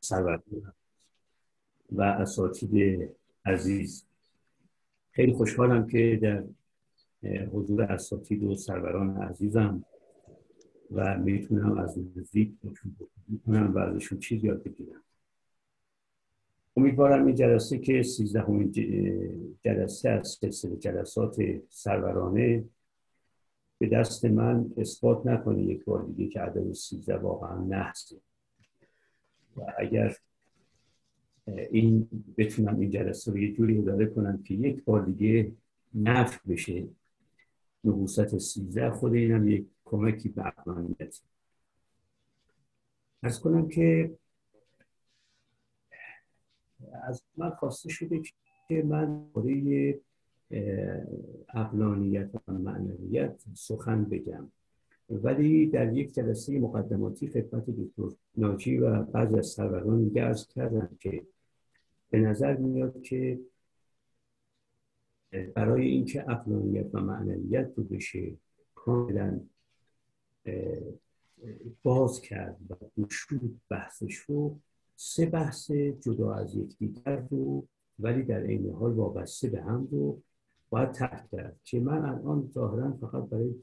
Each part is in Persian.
سروران و اساتید عزیز. خیلی خوشحالم که در حضور اساتید و سروران عزیزم و می‌تونم از نزدیک کنم و ازشون چیز یاد بگیرم. امیدوارم این جلسه که سیزدهمین جلسه از سلسله جلسات سرورانه به دست من اثبات نکنه یک بار دیگه که عدد سیزده واقعا نحسه. و اگر این بتونم این جلسه رو یه جوری اداره کنم که یک بار دیگه نفت بشه. نبوست سیزده خود اینم یک کمکی به اقلانیت ارز کنم که از من خواسته شده که من برای اقلانیت و معنویت سخن بگم. ولی در یک جلسه مقدماتی خدمت دکتر ناجی و بعضی از سروران گرز کردم که به نظر میاد که برای اینکه اقلانیت و معنویت رو بشه کاملا باز کرد و گشود بحثش رو سه بحث جدا از یکدیگر رو ولی در عین حال وابسته به هم رو باید ترک کرد که من الان ظاهرا فقط برای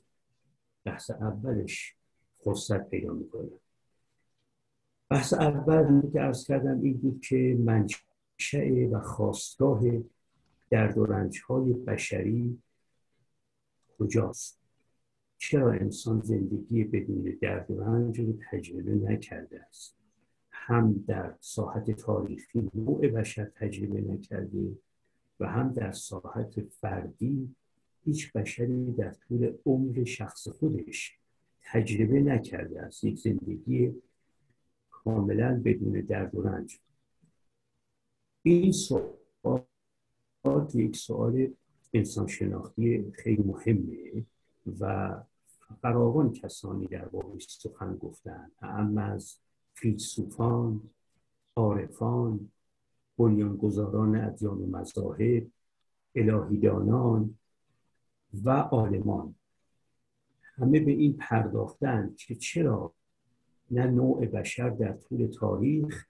بحث اولش فرصت پیدا می‌کنم بحث اول که ارز کردم این بود که منشأ و خواستگاه درد و رنج های بشری کجاست؟ چرا انسان زندگی بدون درد و رنج رو تجربه نکرده است؟ هم در ساحت تاریخی نوع بشر تجربه نکرده و هم در ساحت فردی هیچ بشری در طول عمر شخص خودش تجربه نکرده است. یک زندگی کاملا بدون درد و رنج. این سوال یک سوال انسان شناختی خیلی مهمه و فراوان کسانی در بابش سخن گفتن اما از فیلسوفان عارفان بنیانگذاران ادیان و مذاهب الهیدانان و عالمان همه به این پرداختن که چرا نه نوع بشر در طول تاریخ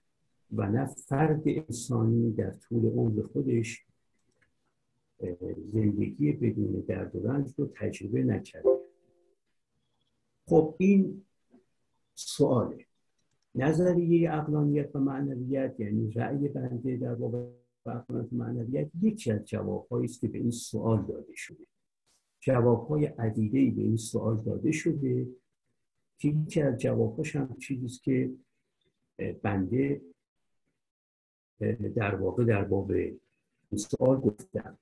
و نه فرد انسانی در طول عمر خودش زندگی بدون درد و رنج رو تجربه نکرده. خب این سواله. نظریه اقلانیت و معنویت یعنی رأی بنده در باب اقلانیت و معنویت یکی از جوابهایی است که به این سوال داده شده. جوابهای عدیده به این سوال داده شده که یکی از جوابهاش هم چیزی که بنده در واقع در باب این سوال گفتم.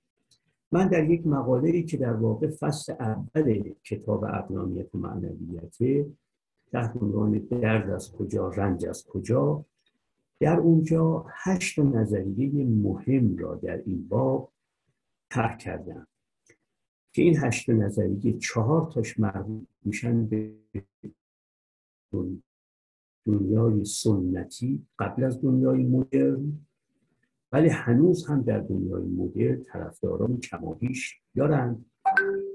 من در یک مقاله ای که در واقع فصل اول کتاب اقلانیت و معنویت تحت عنوان درد از کجا رنج از کجا در اونجا هشت نظریه مهم را در این باب طرح کردم. که این هشت نظریه چهار تاش مربوط میشن به دنیای سنتی قبل از دنیای مدرن ولی هنوز هم در دنیای مدرن طرفداران کمابیش دارند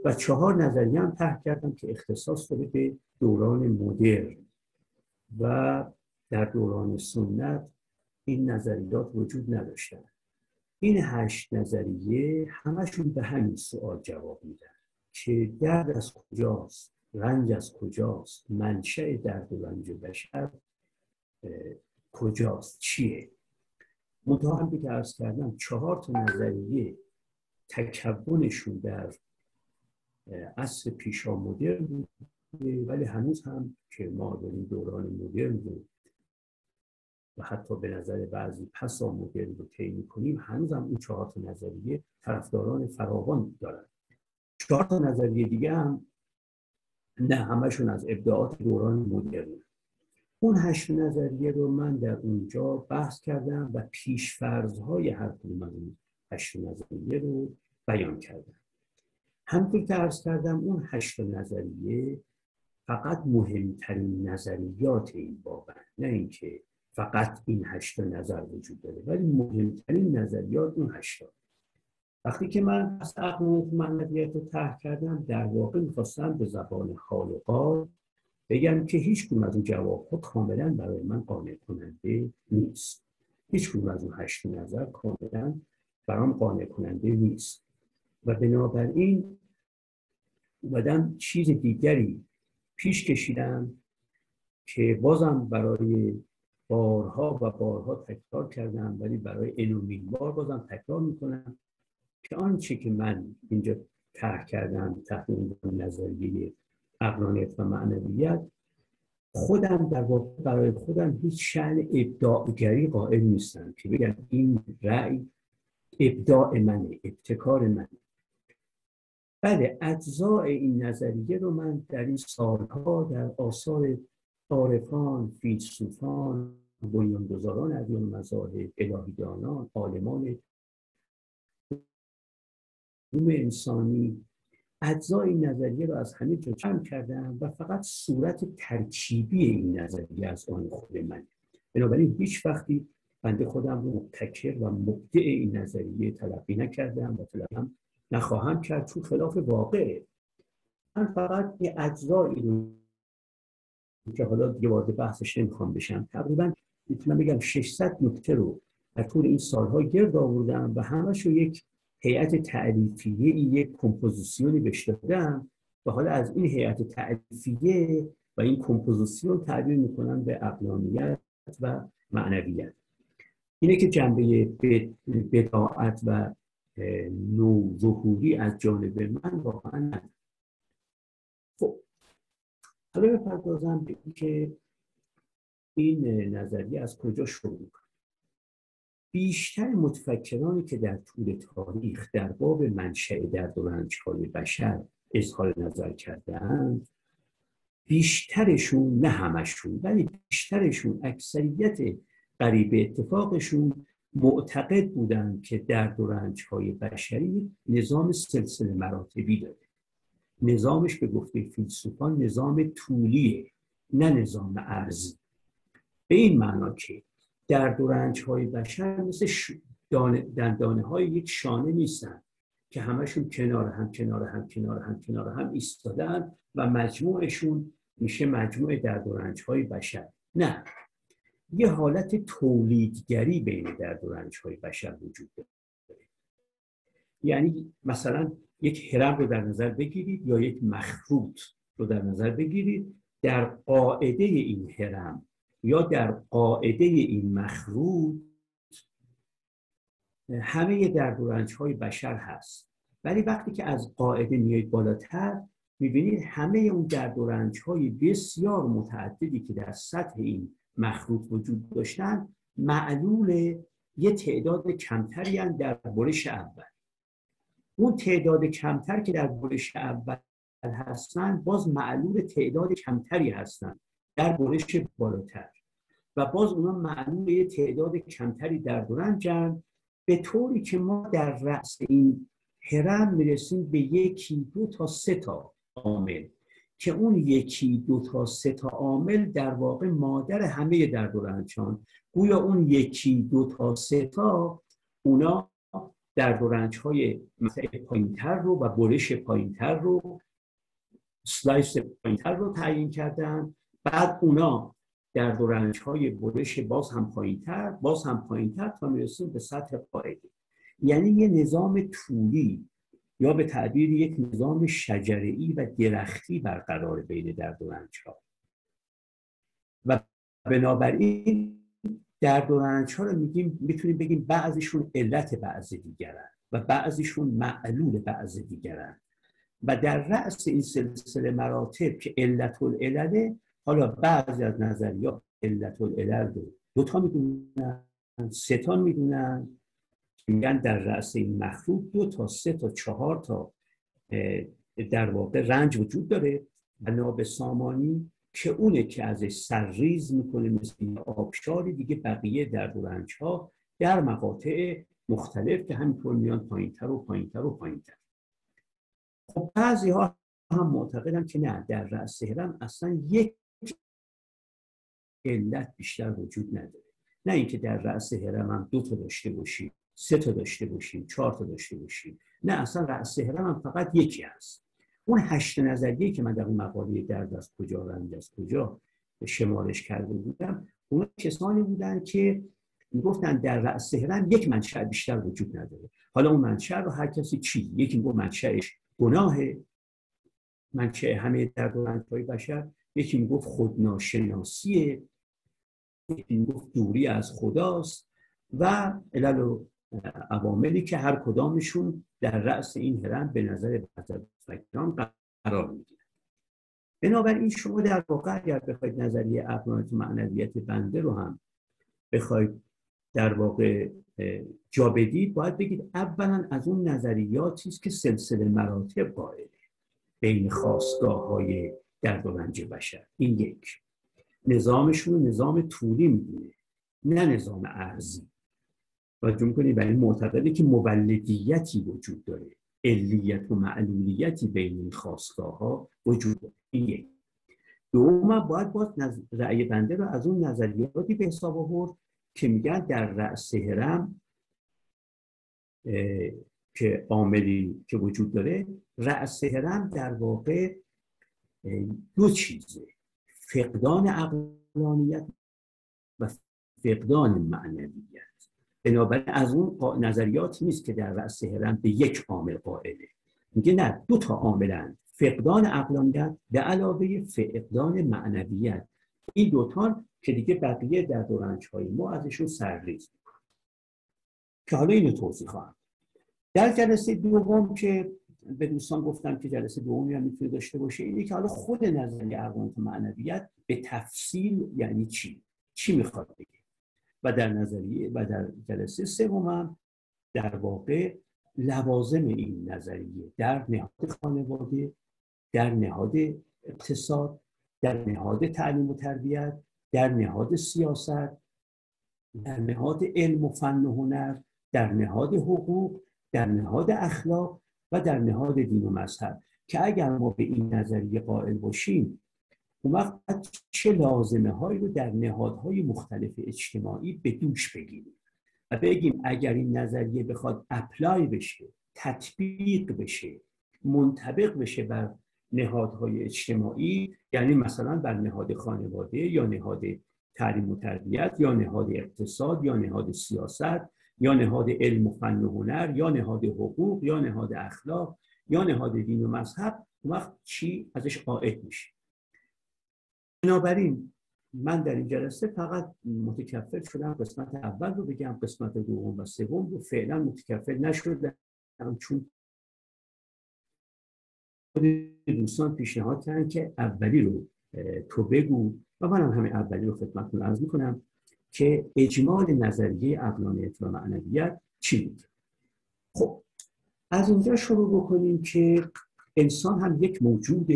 و چهار نظریه هم طرح کردم که اختصاص داره به دوران مدرن. و در دوران سنت این نظریات وجود نداشتن. این هشت نظریه همشون به همین سوال جواب میدن که درد از کجاست رنج از کجاست منشأ درد و رنج بشر کجاست چیه؟ منتها هم که ارز کردم چهار تا نظریه تکونشون در عصر پیشا مدرن بوده ولی هنوز هم که ما داریم دوران مدرن رو و حتی به نظر بعضی پسا مدرن رو طی می‌کنیم هنوز هم این چهار تا نظریه طرفداران فراوان دارن. چهار تا نظریه دیگه هم نه همشون از ابداعات دوران مدرن. اون هشت نظریه رو من در اونجا بحث کردم و پیشفرزهای هر کدوم از این هشت نظریه رو بیان کردم. همطور که ارز کردم اون هشت نظریه فقط مهمترین نظریات این بابن نه اینکه فقط این هشت نظر وجود داره ولی مهمترین نظریات اون هشتا وقتی که من از اقناط معنویت رو طرح کردم در واقع می‌خواستم به زبان خالقات بگم که هیچ از اون ها کاملا برای من قانع کننده نیست. هیچ از اون هشت نظر کاملا برام قانع کننده نیست. و بنابراین اومدم چیز دیگری پیش کشیدم که بازم برای بارها و بارها تکرار کردم ولی برای انومین بار بازم تکرار می‌کنم که آنچه که من اینجا طرح کردم تحت نظریه اقلانیت و معنویت خودم در واقع برای خودم هیچ شعن ابداعگری قائل نیستم که بگم این رأی ابداع منه ابتکار منه. بله اجزاء این نظریه رو من در این سالها در آثار عارفان فیلسوفان بنیانگذاران ادیان مذاهب الهیدانان عالمان علوم انسانی. اجزای نظریه رو از همه جا جمع کردم و فقط صورت ترکیبی این نظریه از آن خود من بنابراین هیچ وقتی بنده خودم رو مبتکر و مبدع این نظریه تلقی نکردم و تلقیم نخواهم کرد تو خلاف واقعه. من فقط یه اجزایی رو که حالا دیگه وارد بحثش نمی‌خوام بشم. تقریبا می‌تونم بگم 600 نکته رو در طول این سالها گرد آوردم و همش رو یک هیئت تألیفیه یک کمپوزیسیونی بهش و حالا از این هیئت تألیفیه و این کمپوزیسیون تعبیر می‌کنم به عقلانیت و معنویت. اینه که جنبه بداعت و نو ظهوری از جانب من واقعا خب حالا بپردازم به که این نظریه از کجا شروع بیشتر متفکرانی که در طول تاریخ در باب منشأ در های بشر اظهار نظر کردند بیشترشون نه همشون ولی بیشترشون اکثریت قریب اتفاقشون معتقد بودند که در های بشری نظام سلسله مراتبی داره. نظامش به گفته فیلسوفان نظام طولیه نه نظام ارزی به این معنا که در دورنج های بشر مثل دانه دندانه های یک شانه نیستن که همشون کنار هم کنار هم کنار هم کنار هم ایستادن و مجموعشون میشه مجموع در دورنج های بشر. نه. یه حالت تولیدگری بین در دورنج های بشر وجود داره. یعنی مثلا یک هرم رو در نظر بگیرید یا یک مخروط رو در نظر بگیرید. در قاعده این هرم یا در قاعده این مخروط همه در دورنج های بشر هست. ولی وقتی که از قاعده میایید بالاتر می‌بینید همه اون در دورنج های بسیار متعددی که در سطح این مخروط وجود داشتن معلول یه تعداد کمتری در برش اول. اون تعداد کمتر که در برش اول هستن باز معلول تعداد کمتری هستن در برش بالاتر. و باز اونا معنی تعداد کمتری در دورنجن به طوری که ما در رأس این هرم می‌رسیم به یکی دو تا سه تا عامل. که اون یکی دو تا سه تا عامل در واقع مادر همه در دورنجان گویا اون یکی دو تا سه تا اونا در دورنج های پایینتر رو و برش پایینتر رو سلایس پایینتر رو تعیین کردن. بعد اونا در دورنج های برش باز هم پایینتر باز هم پایینتر تا می‌رسیم به سطح قاعده. یعنی یه نظام طولی یا به تعبیر یک نظام شجرعی و درختی برقرار بین در دورنج ها و بنابراین در ها رو میگیم می‌تونیم بگیم بعضیشون علت بعض دیگرن و بعضیشون معلول بعض دیگرن. و در رأس این سلسله مراتب که علت العلله حالا بعضی از نظریات علت العلل رو دوتا می‌دونن سه تا می‌دونن میگن در رأس این مخلوق دو تا سه تا چهار تا در واقع رنج وجود داره. و ناب سامانی که اونه که ازش سرریز می‌کنه مثل آبشاری دیگه بقیه در رنج ها در مقاطع مختلف که همینطور میان پایینتر و پایینتر و پایینتر. خب بعضی ها هم معتقدن که نه در رأس هرم اصلا یک علت بیشتر وجود نداره. نه اینکه در رأس هرم هم دو تا داشته باشیم سه تا داشته باشیم چهار تا داشته باشیم. نه اصلا رأس هرم هم فقط یکی هست. اون هشت نظریه که من در اون مقاله درد از کجا رنج از کجا شمارش کرده بودم اون کسانی بودن که می‌گفتن در رأس هرم یک منشأ بیشتر وجود نداره. حالا اون منشأ رو هر کسی چی؟ یکی میگه منشأش گناه منشأ همه درد و رنج‌های بشر. یکی می‌گفت خودناشناسیه. یکی می‌گفت دوری از خداست. و علل و عواملی که هر کدامشون در رأس این هرم به نظر فکران قرار می‌گیرن. بنابراین شما در واقع اگر بخواید نظریه اقلانت معنویت بنده رو هم بخواید در واقع جا بدید باید بگید اولا از اون نظریاتی است که سلسله مراتب قائله بین خواستگاه های درد و رنج بشر. این یک. نظامشون نظام طولی می‌دونه نه نظام ارزی. توجه می‌کنید برای معتقده که مولدیتی وجود داره. علیت و معلولیتی بین این خواستگاه ها وجود داره. این دوم باید باز رأی بنده رو از اون نظریاتی به حساب آورد که میگن در رأس هرم که عاملی که وجود داره رأس هرم در واقع دو چیزه. فقدان عقلانیت و فقدان معنویت. بنابراین از اون نظریات نیست که در رأس هرم به یک عامل قائله میگه نه دو تا عاملن فقدان عقلانیت به علاوه فقدان معنویت. این دوتا که دیگه بقیه در دورنج های ما ازشون سرریز که حالا اینو توضیح خواهم. در جلسه دوم که به دوستان گفتم که جلسه دومی هم می‌تونه داشته باشه اینه که حالا خود نظریه ارگانت معنویت به تفصیل یعنی چی؟ چی می‌خواد بگه؟ و در نظریه و در جلسه سوم در واقع لوازم این نظریه در نهاد خانواده در نهاد اقتصاد در نهاد تعلیم و تربیت در نهاد سیاست در نهاد علم و فن و هنر در نهاد حقوق در نهاد اخلاق و در نهاد دین و مذهب. که اگر ما به این نظریه قائل باشیم اون وقت چه لازمه هایی رو در نهادهای مختلف اجتماعی به دوش بگیریم و بگیم اگر این نظریه بخواد اپلای بشه تطبیق بشه منطبق بشه بر نهادهای اجتماعی یعنی مثلا بر نهاد خانواده یا نهاد تعلیم و تربیت یا نهاد اقتصاد یا نهاد سیاست یا نهاد علم و فن و هنر یا نهاد حقوق یا نهاد اخلاق یا نهاد دین و مذهب وقت چی؟ ازش قائد میشه. بنابراین من در این جلسه فقط متکفل شدم قسمت اول رو بگم قسمت دوم و سوم رو فعلا متکفل نشدم چون دوستان پیشنهاد کردن که اولی رو تو بگو و منم همین اولی رو خدمتتون عرض می‌کنم که اجمال نظریه عقلانیت و معنویت چی بود؟ خب از اینجا شروع بکنیم که انسان هم یک موجود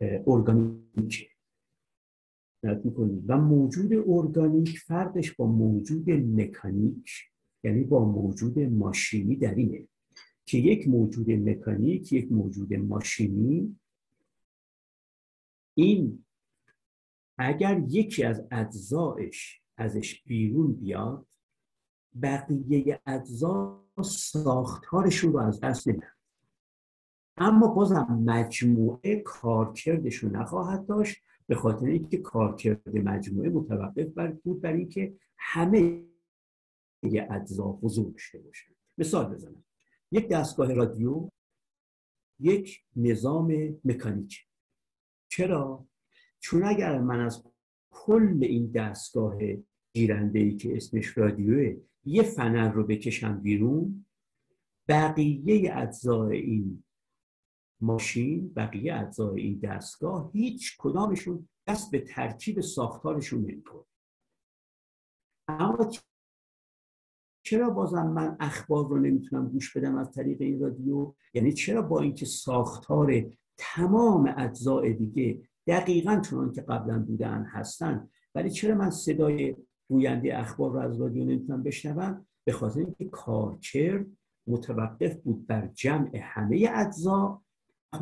ارگانیکه. و موجود ارگانیک فردش با موجود مکانیک یعنی با موجود ماشینی در اینه که یک موجود مکانیک یک موجود ماشینی این اگر یکی از اجزایش ازش بیرون بیاد بقیه اجزا ساختارشون رو از دست نمیدن. اما بازم مجموعه کارکردشون نخواهد داشت. به خاطر اینکه کارکرد مجموعه متوقف بر بود بر اینکه همه اجزا حضور داشته باشن. مثال بزنم. یک دستگاه رادیو یک نظام مکانیک. چرا؟ چون اگر من از کل این دستگاه گیرنده ای که اسمش رادیوه یه فنر رو بکشم بیرون بقیه اجزای این ماشین بقیه اجزای این دستگاه هیچ کدامشون دست به ترکیب ساختارشون نمی‌کنه اما چرا بازم من اخبار رو نمی‌تونم گوش بدم از طریق این رادیو؟ یعنی چرا با اینکه ساختار تمام اجزای دیگه دقیقا چون که قبلا بودن هستن ولی چرا من صدای گوینده اخبار رو از رادیو نمی‌تونم بشنوم؟ به خاطر اینکه کارکرد متوقف بود بر جمع همه اجزا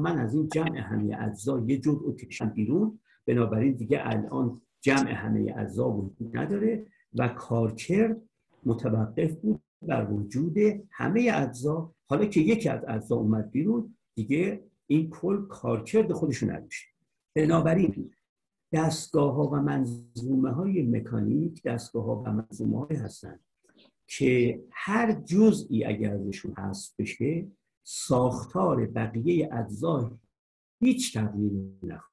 من از این جمع همه اجزا یه جزء کشم بیرون. بنابراین دیگه الان جمع همه اجزا وجود نداره و کارکرد متوقف بود بر وجود همه اجزا. حالا که یکی از اجزا اومد بیرون دیگه این کل کارکرد خودشون نداشت. بنابراین دستگاه ها و منظومه های مکانیک دستگاه ها و منظومه های هستن که هر جزئی اگر ازشون هست بشه ساختار بقیه اجزا هیچ تغییری نخواهد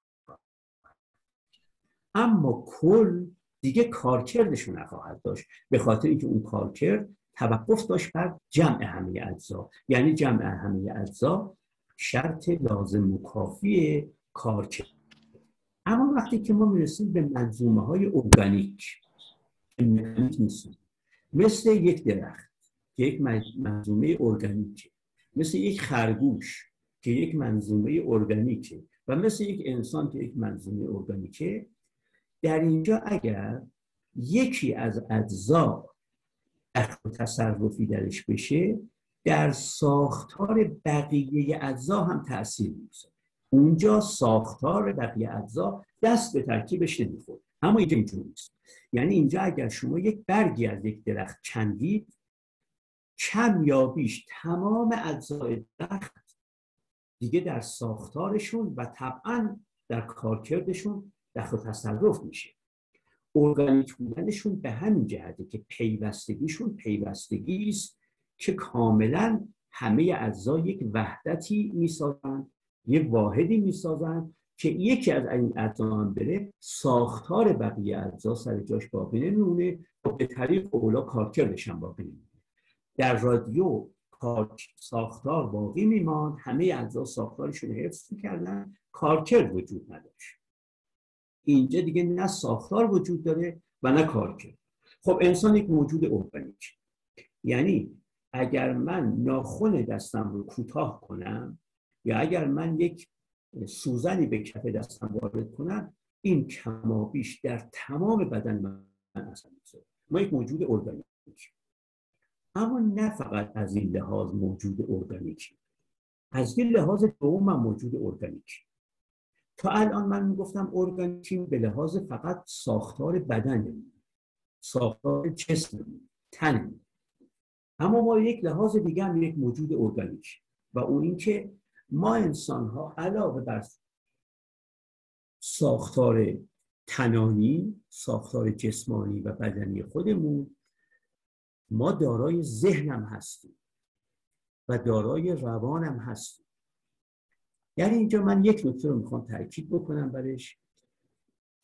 اما کل دیگه کارکردشون نخواهد داشت. به خاطر اینکه اون کارکرد توقف داشت بر جمع همه اجزا. یعنی جمع همه اجزا شرط لازم و کافی کارکرد. اما وقتی که ما می‌رسیم به منظومه های ارگانیک مثل یک درخت یک منظومه ارگانیکه مثل یک خرگوش که یک منظومه ارگانیکه و مثل یک انسان که یک منظومه ارگانیکه در اینجا اگر یکی از اجزا تصرفی درش بشه در ساختار بقیه اجزا هم تاثیر می‌ذاره اونجا ساختار بقیه اجزا دست به ترکیبش نمی‌خورد اما اینجا اینجور نیست. یعنی اینجا اگر شما یک برگی از یک درخت کندید کم یا بیش تمام اجزای درخت دیگه در ساختارشون و طبعا در کارکردشون دخل تصرف میشه. ارگانیک بودنشون به همین جهته که پیوستگیشون پیوستگی است که کاملا همه اجزا یک وحدتی می‌سازند یک واحدی می‌سازند که یکی از این اجزا بره ساختار بقیه اجزا سر جاش باقی نمیمونه و به طریق اولا کارکردش باقی نمیمونه در رادیو ساختار باقی میمان همه اجزا ساختارشون حفظ می‌کردن. کارکرد وجود نداشت. اینجا دیگه نه ساختار وجود داره و نه کارکرد خب انسان یک موجود ارگانیک. یعنی اگر من ناخن دستم رو کوتاه کنم یا اگر من یک سوزنی به کف دستم وارد کنم این کمابیش در تمام بدن من اصلا ما یک موجود ارگانیک. اما نه فقط از این لحاظ موجود ارگانیکی از این لحاظ دوم من موجود ارگانیکی تا الان من می‌گفتم ارگانیکی به لحاظ فقط ساختار بدن. ساختار جسم تن. اما ما یک لحاظ دیگه هم یک موجود ارگانیک. و اون اینکه ما انسان ها علاوه بر ساختار تنانی ساختار جسمانی و بدنی خودمون ما دارای ذهنم هستیم و دارای روانم هستیم. یعنی اینجا من یک نکته رو می‌خوام تاکید بکنم برش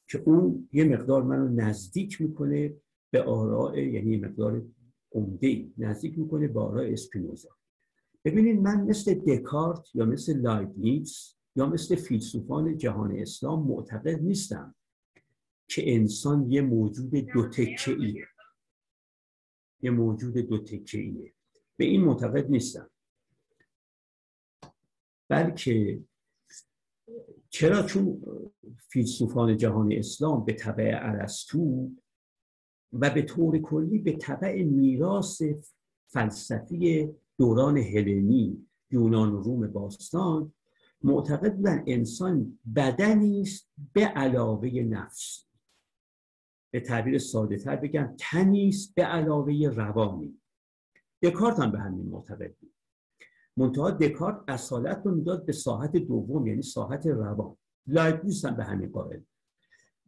که اون یه مقدار منو نزدیک می‌کنه به آراء یعنی یه مقدار عمده نزدیک می‌کنه به آراء اسپینوزا. ببینید من مثل دکارت یا مثل لایبنیتس یا مثل فیلسوفان جهان اسلام معتقد نیستم که انسان یه موجود دو تکه یه موجود دو تکه به این معتقد نیستم. بلکه چرا چون فیلسوفان جهان اسلام به طبع عرستو و به طور کلی به طبع میراث فلسفی دوران هلنی یونان و روم باستان معتقد بودن انسان بدنی است به علاوه نفس. به تعبیر ساده تر بگم تنی است به علاوه روانی. دکارت هم به همین معتقد بود. منتها دکارت اصالت رو می‌داد به ساحت دوم یعنی ساحت روان. لایبنیز هم به همین قائل.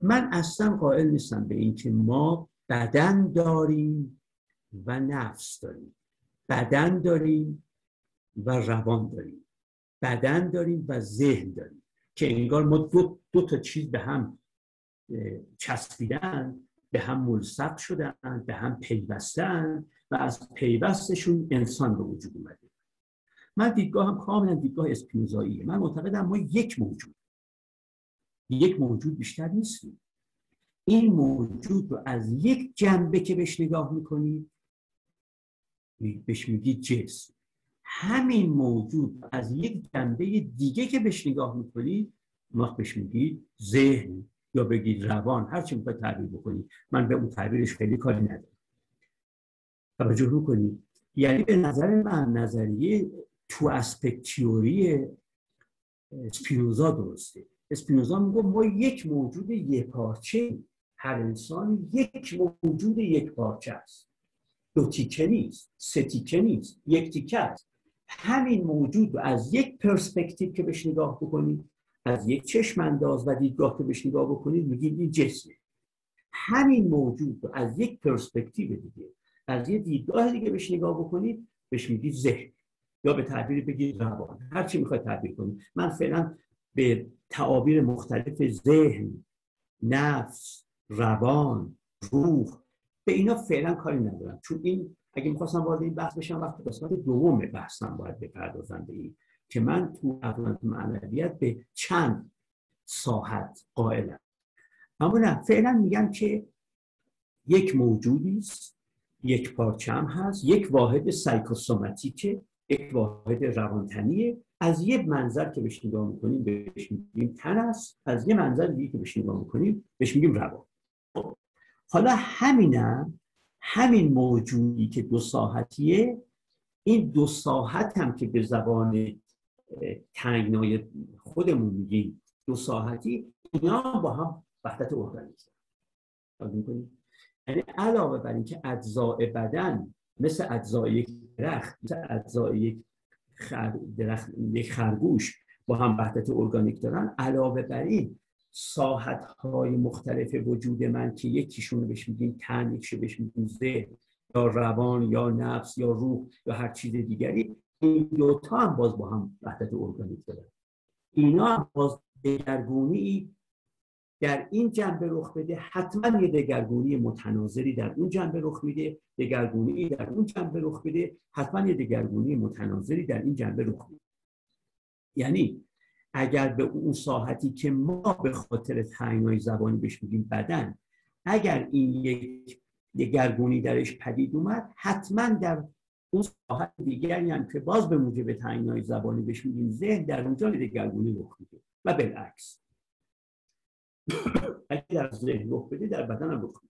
من اصلا قائل نیستم به اینکه ما بدن داریم و نفس داریم. بدن داریم و روان داریم. بدن داریم و ذهن داریم. که انگار ما دو, دو تا چیز به هم چسبیدن به هم ملصق شدن به هم پیوستن و از پیوستشون انسان به وجود اومده. من دیدگاه هم کاملا دیدگاه اسپینوزاییه. من معتقدم ما یک موجود. یک موجود بیشتر نیستیم. این موجود رو از یک جنبه که بهش نگاه می‌کنید بهش میگید جسم. همین موجود از یک جنبه دیگه که بهش نگاه می‌کنید وقت بهش میگید ذهن. یا بگید روان هر چی می‌خواید تعبیر بکنید من به اون تعبیرش خیلی کاری ندارم. توجه می‌کنید یعنی به نظر من نظریه تو اسپکت تیوری اسپینوزا درسته. اسپینوزا میگه ما یک موجود یک پارچه هر انسان یک موجود یک پارچه است. دو تیکه نیست سه تیکه نیست یک تیکه است. همین موجود از یک پرسپکتیو که بهش نگاه بکنید از یک چشم انداز و دیدگاه که بهش نگاه بکنید میگید این جسمه. همین موجود رو از یک پرسپکتیو دیگه از یه دیدگاه دیگه بهش نگاه بکنید بهش میگید ذهن. یا به تعبیر بگید روان. هر چی می‌خواید تعبیر کنید. من فعلا به تعابیر مختلف ذهن نفس روان روح به اینا فعلا کاری ندارم. چون این اگه می‌خواستم وارد این بحث بشم وقتی قسمت دوم بحثم باید بپردازم به این. که من تو اولانت معنویت به چند ساحت قائلم. اما نه فعلا میگم که یک موجودی است یک پارچم هست یک واحد سایکوسوماتیکه یک واحد روانتنیه. از یه منظر که بهش نگاه می‌کنیم بهش میگیم تن است. از یه منظر دیگه که بهش نگاه می‌کنیم بهش میگیم روان. حالا همینم همین موجودی که دو ساحتیه این دو ساحت هم که به زبان تنگنای خودمون میگیم. دو ساحتی اینا با هم وحدت ارگانیک یعنی علاوه بر اینکه اجزاء بدن مثل اجزای یک درخت مثل اجزای یک درخت یک خرگوش با هم وحدت ارگانیک دارن. علاوه بر این ساحت های مختلف وجود من که یکیشون بهش میگیم تن یکیشو بهش میگیم ذهن. یا روان یا نفس یا روح یا هر چیز دیگری این دوتا هم باز با هم وحدت ارگانیک دارن اینا هم باز دگرگونی در این جنبه رخ بده حتما یه دگرگونی متناظری در اون جنبه رخ میده دگرگونی در اون جنبه رخ بده حتما یه دگرگونی متناظری در این جنبه رخ میده. یعنی اگر به اون ساحتی که ما به خاطر تنگنای زبانی بهش میگیم بدن اگر این یک دگرگونی درش پدید اومد حتما در اون ساحت دیگری هم که باز به موجب تنگنای زبانی بهش میگیم ذهن در اونجا دگرگونی رخ میده و بالعکس. اگر در ذهن رخ بده در بدن هم رخ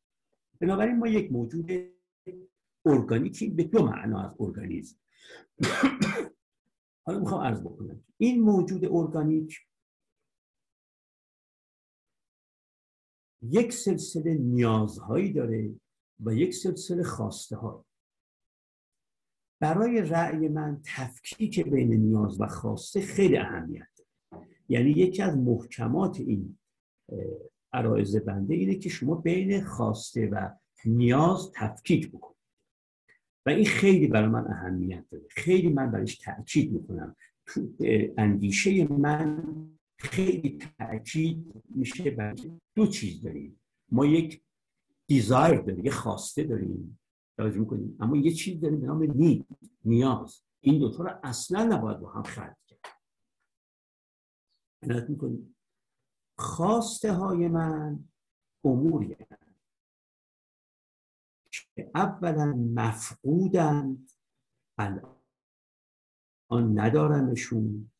بنابراین ما یک موجود ارگانیکی به دو معنا از ارگانیزم. حالا می‌خوام عرض بکنم. این موجود ارگانیک یک سلسله نیازهایی داره و یک سلسله خواسته های برای رأی من تفکیک بین نیاز و خواسته خیلی اهمیت داره. یعنی یکی از محکمات این عرایز بنده اینه که شما بین خواسته و نیاز تفکیک بکنید. و این خیلی برای من اهمیت داره. خیلی من برایش تاکید می‌کنم. تو اندیشه من خیلی تاکید میشه بر دو چیز داریم. ما یک دیزایر داریم یه خواسته داریم. توجه می‌کنیم. اما یه چیز داریم به نام نید نیاز. این دوتا رو اصلا نباید با هم خرد کرد. می‌کنیم. خواسته های من اموری که اولا مفقودند آن ندارمشون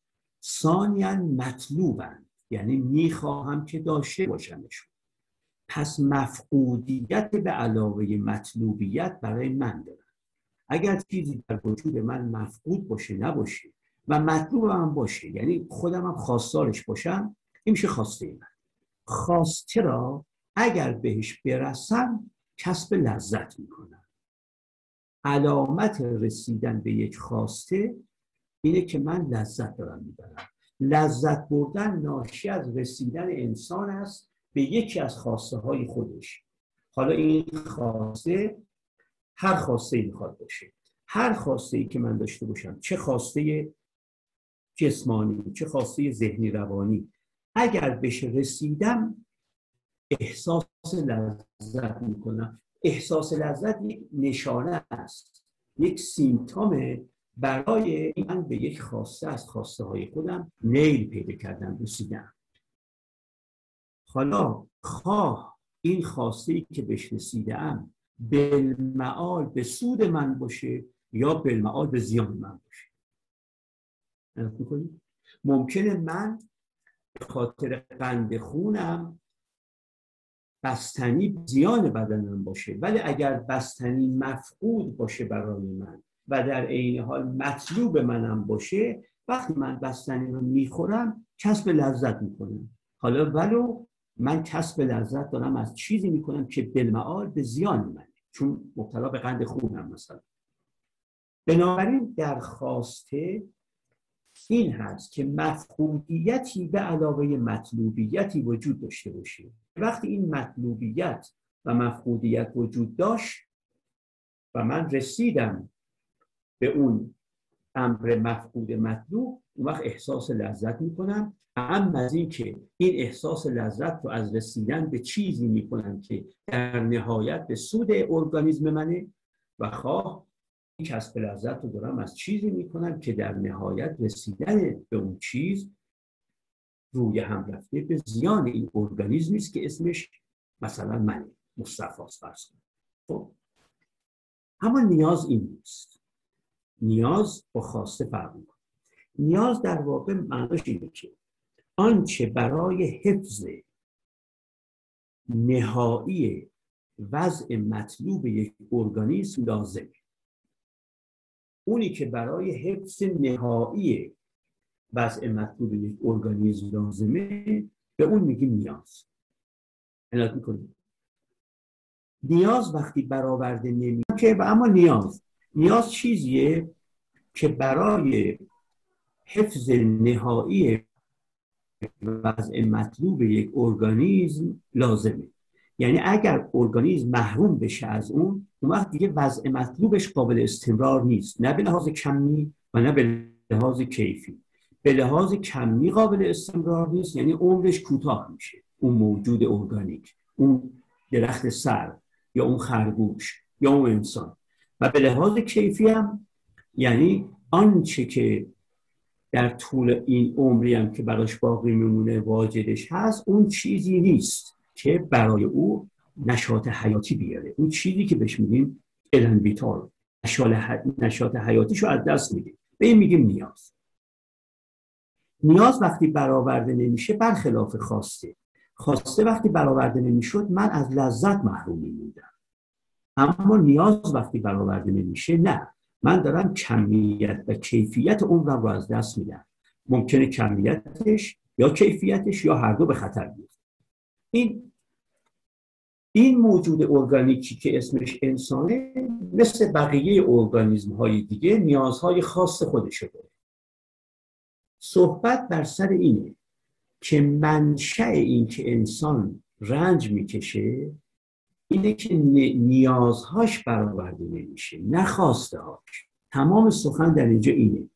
ثانیا مطلوبند. یعنی می‌خواهم که داشته باشمشون پس مفقودیت به علاوه مطلوبیت برای من دارن اگر چیزی در وجود من مفقود باشه نباشه و مطلوب هم باشه یعنی خودم هم خواستارش باشم این میشه خواسته من. خواسته را اگر بهش برسم کسب لذت می‌کنم. علامت رسیدن به یک خواسته اینه که من لذت دارم می‌برم. لذت بردن ناشی از رسیدن انسان است به یکی از خواسته های خودش. حالا این خواسته هر خواسته ای می‌خواد باشه. هر خواسته ای که من داشته باشم چه خواسته جسمانی چه خواسته ذهنی روانی اگر بهش رسیدم احساس لذت می‌کنم. احساس لذت یک نشانه است یک سیمتوم برای من به یک خواسته از خواسته های خودم نیل پیدا کردم رسیدم حالا خواه این خواسته ای که بهش رسیدم بالمعال به سود من باشه یا بالمعال به زیان من باشه؟ ممکنه من خاطر قند خونم بستنی زیان بدنم باشه ولی اگر بستنی مفقود باشه برای من و در عین حال مطلوب منم باشه وقتی من بستنی رو می‌خورم کسب لذت می‌کنم. حالا ولو من کسب لذت دارم از چیزی می‌کنم که بالمعال به زیان منه چون مبتلا به قند خونم مثلا. بنابراین درخواسته این هست که مفقودیتی به علاوه مطلوبیتی وجود داشته باشه. وقتی این مطلوبیت و مفقودیت وجود داشت و من رسیدم به اون امر مفقود مطلوب اون وقت احساس لذت می‌کنم. هم از این که این احساس لذت رو از رسیدن به چیزی می‌کنم که در نهایت به سود ارگانیزم منه و خواه این کسب لذت رو دارم از چیزی می‌کنم که در نهایت رسیدن به اون چیز روی هم رفته به زیان این ارگانیزمی است که اسمش مثلا من مصطفی فرض خب؟ اما نیاز این نیست. نیاز با خواسته فرق نیاز در واقع معناش اینه که آنچه برای حفظ نهایی وضع مطلوب یک ارگانیسم لازمه اونی که برای حفظ نهایی وضع مطلوب یک ارگانیسم لازمه به اون میگیم نیاز. عنایت می‌کنیم. نیاز وقتی برآورده نمی که اما نیاز. نیاز چیزیه که برای حفظ نهایی وضع مطلوب یک ارگانیزم لازمه. یعنی اگر ارگانیزم محروم بشه از اون اون وقت دیگه وضع مطلوبش قابل استمرار نیست. نه به لحاظ کمی و نه به لحاظ کیفی. به لحاظ کمی قابل استمرار نیست یعنی عمرش کوتاه میشه. اون موجود ارگانیک اون درخت سر یا اون خرگوش یا اون انسان. و به لحاظ کیفی هم یعنی آنچه که در طول این عمری هم که براش باقی میمونه واجدش هست اون چیزی نیست که برای او نشاط حیاتی بیاره. اون چیزی که بهش میگیم الان ویتال نشاط حیاتیشو از دست میده. به این میگیم نیاز. نیاز وقتی برآورده نمیشه برخلاف خواسته. خواسته وقتی برآورده نمی‌شد من از لذت محروم میموندم. اما نیاز وقتی برآورده نمیشه نه. من دارم کمیت و کیفیت عمرم رو از دست میدم. ممکنه کمیتش یا کیفیتش یا هر دو به خطر بیفته. این این موجود ارگانیکی که اسمش انسانه مثل بقیه ارگانیزم های دیگه نیازهای خاص خودشو داره. صحبت بر سر اینه که منشأ این که انسان رنج می‌کشه اینه که نیازهاش برآورده نمیشه نه خواسته هاش تمام سخن در اینجا اینه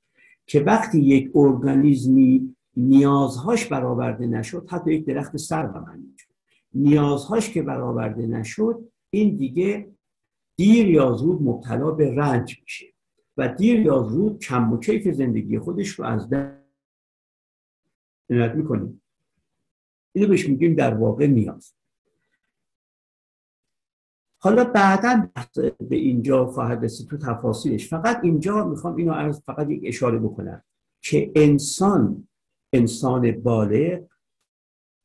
که وقتی یک ارگانیزمی نیازهاش برآورده نشد حتی یک درخت سر همینجور. نیازهاش که برآورده نشد این دیگه دیر یا زود مبتلا به رنج میشه و دیر یا زود کم و کیف زندگی خودش رو از دست می‌کنیم اینو بهش میگیم در واقع نیاز. حالا بعدا به اینجا خواهد رسید تو تفاصیلش. فقط اینجا می‌خوام اینو از فقط یک اشاره بکنم که انسان انسان بالغ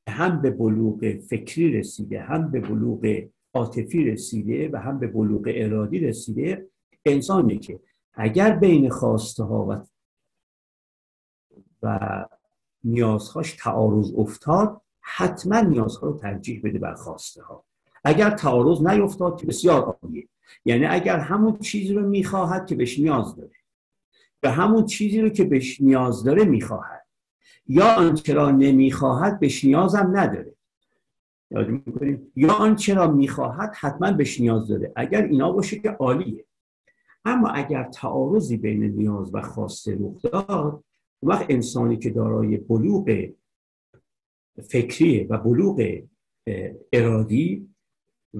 هم به بلوغ فکری رسیده هم به بلوغ عاطفی رسیده و هم به بلوغ ارادی رسیده. انسانی که اگر بین خواسته ها و و نیازهاش تعارض افتاد حتما نیازها رو ترجیح بده بر خواسته ها. اگر تعارض نیفتاد که بسیار عالیه. یعنی اگر همون چیزی رو می‌خواهد که بهش نیاز داره. به همون چیزی رو که بهش نیاز داره می‌خواهد. یا آنچه را نمی‌خواهد بهش نیازم نداره. یا آنچه را می‌خواهد حتما بهش نیاز داره. اگر اینا باشه که عالیه. اما اگر تعارضی بین نیاز و خواسته رخ داد وقت انسانی که دارای بلوغ فکریه و بلوغ ارادی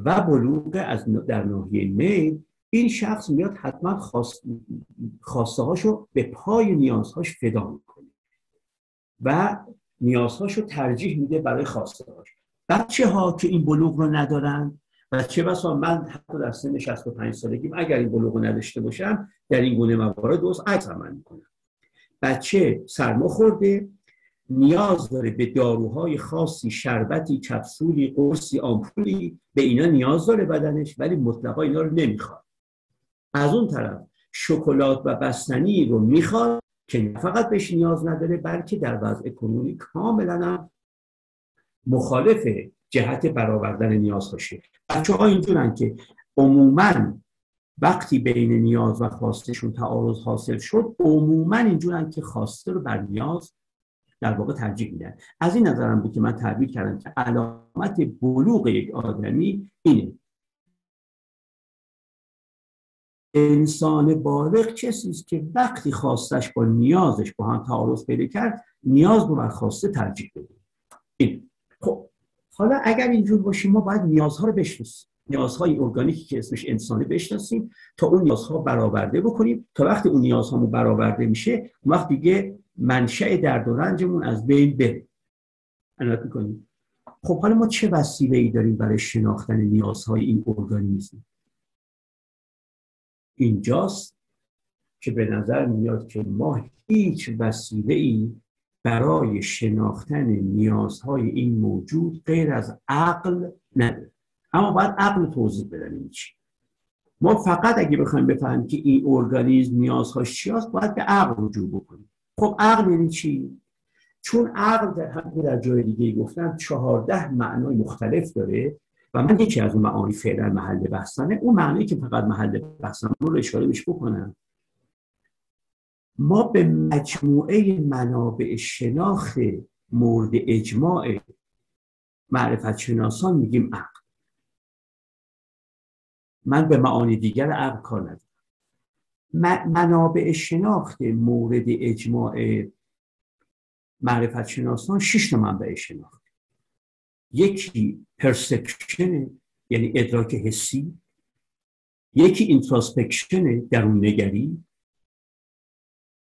و بلوغ از در ناحیه میل این شخص میاد حتما خواست خواسته هاشو به پای نیازهاش فدا می‌کنه و نیازهاشو ترجیح میده برای خواسته هاش بچه ها که این بلوغ رو ندارن؟ و چه بسا من حتی در سن 65 سالگی اگر این بلوغ رو نداشته باشم در این گونه موارد دوست عکس عمل می‌کنم. بچه سرما خورده نیاز داره به داروهای خاصی شربتی کپسولی قرصی آمپولی به اینا نیاز داره بدنش ولی مطلقا اینا رو نمی‌خواد. از اون طرف شکلات و بستنی رو می‌خواد که نه فقط بهش نیاز نداره بلکه در وضع کنونی کاملا مخالف جهت برآوردن نیاز باشه. بچه ها اینجورن که عموما وقتی بین نیاز و خواستشون تعارض حاصل شد عموما اینجورن که خواسته رو بر نیاز در واقع ترجیح میدن. از این نظرم بود که من تعبیر کردم که علامت بلوغ یک آدمی اینه. انسان بالغ کسی است که وقتی خواستش با نیازش با هم تعارض پیدا کرد نیاز رو بر خواسته ترجیح بده. این. خب حالا اگر اینجور باشیم ما باید نیازها رو بشناسیم. نیازهای ارگانیکی که اسمش انسانی بشناسیم تا اون نیازها برآورده بکنیم. تا وقتی اون نیازهامون برآورده میشه اون وقت دیگه منشأ درد و رنجمون از بین بره. عنایت می‌کنیم. خب حالا ما چه وسیله ای داریم برای شناختن نیازهای این ارگانیسم؟ اینجاست که به نظر میاد که ما هیچ وسیله ای برای شناختن نیازهای این موجود غیر از عقل نداره اما باید عقل توضیح بدن چی. ما فقط اگه بخوایم بفهمیم که این ارگانیزم نیازهاش چی هست باید به عقل رجوع بکنیم. خب عقل یعنی چی؟ چون عقل در هم در جای دیگه گفتم چهارده معنای مختلف داره و من یکی از اون معانی فعلا محل بحثانه اون معنی که فقط محل بحثانه رو اشاره بهش بکنم. ما به مجموعه منابع شناخت مورد اجماع معرفت شناسان میگیم عقل. من به معانی دیگر عقل کار منابع شناخت مورد اجماع معرفت شناسان شش تا منبع شناخت. یکی پرسپشن یعنی ادراک حسی. یکی introspection درون نگری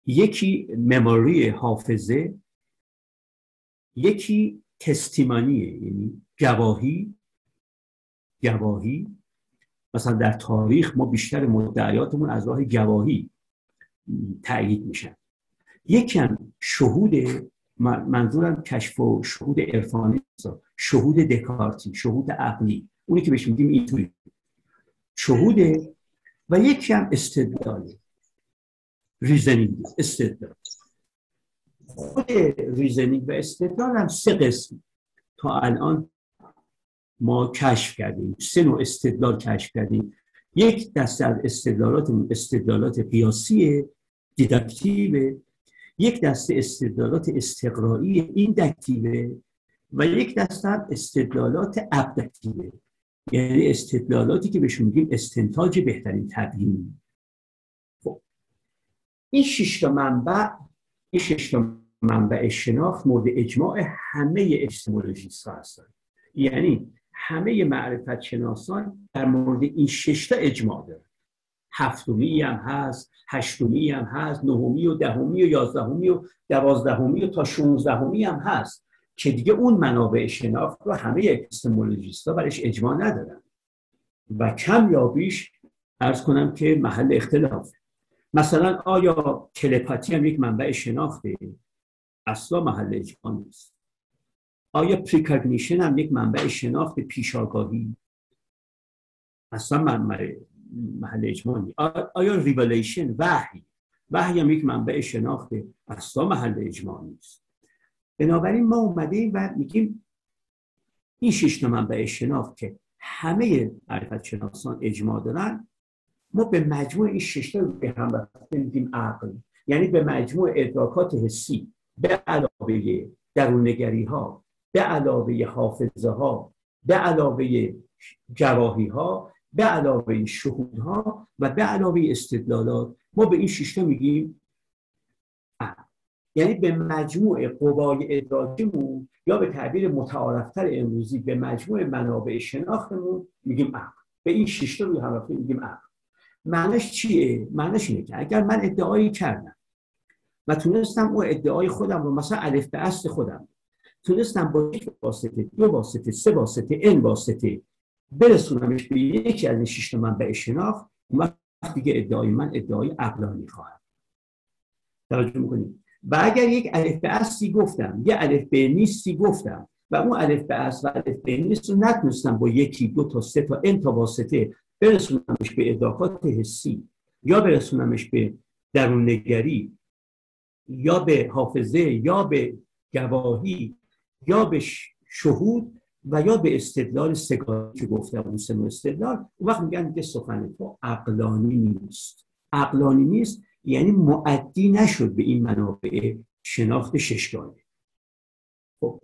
یکی memory حافظه. یکی testimony یه یعنی گواهی. گواهی. مثلا در تاریخ ما بیشتر مدعیاتمون از راه گواهی تأیید میشن. یکی هم شهود منظورم کشف و شهود عرفانی شهود دکارتی شهود عقلی. اونی که بهش میگیم intuition شهود و یکی هم استدلال. reasoning استدلال. خود reasoning و استدلال هم سه قسم. تا الان ما کشف کردیم. سه نوع استدلال کشف کردیم. یک دسته از استدلالات استدلالات قیاسی deductive یک دسته استدلالات استقرایی inductive و یک دسته استدلالات abductive. یعنی استدلالاتی که بهشون میگیم استنتاج بهترین تبیین. خب این شش منبع این شش منبع شناخت مورد اجماع همه اپیستمولوژیست ها هستن. یعنی همه معرفت شناسان در مورد این ششتا اجماع دارن. هفتمی هم هست هشتمی هم هست نهمی و دهمی و یازدهمی و دوازدهمی و تا شونزدهمی هم هست که دیگه اون منابع شناخت رو همه epistemologist ها برش اجماع ندارن. و کم یا بیش عرض کنم که محل اختلاف مثلا آیا تلپاتی هم یک منبع شناخته؟ اصلا محل اجماع نیست. آیا precognition هم یک منبع شناخت پیشاگاهی؟ اصلا منبع محل اجماع نیست. آیا ریولیشن وحی؟ وحی هم یک منبع شناخت اصلا محل اجماع نیست. بنابراین ما اومدیم و میگیم این شش منبع شناخت که همه معرفت شناسان اجماع دارن ما به مجموع این شش تا به هم میگیم عقل. یعنی به مجموع ادراکات حسی به علاوه درونگری ها به علاوه حافظه ها به علاوه جواهی ها به علاوه شهود ها و به علاوه استدلالات ما به این شیشتا میگیم یعنی به مجموع قوای ادراکیمون یا به تعبیر متعارفتر امروزی به مجموع منابع شناختمون میگیم عقل به این شیشتا روی هم میگیم عقل معنیش چیه؟ معنیش اینه که اگر من ادعایی کردم و تونستم او ادعای خودم رو مثلا الف به اصل خودم تونستم با یک واسطه دو واسطه سه واسطه ان واسطه برسونمش به یکی از این شش منبع شناخت اون وقت دیگه ادعای من ادعای عقلانی خواهد توجه می‌کنید؟ و اگر یک الف به اصلی گفتم یه الف به نیستی گفتم و اون الف به و الف به نیست رو نتونستم با یکی دو تا سه تا ان تا واسطه برسونمش به ادراکات حسی یا برسونمش به درون نگری یا به حافظه یا به گواهی یا به شهود و یا به استدلال سگاری که گفتم اون سه استدلال. اون وقت میگن که سخن تو عقلانی نیست. عقلانی نیست یعنی معدی نشد به این منابع شناخت ششگانه. خب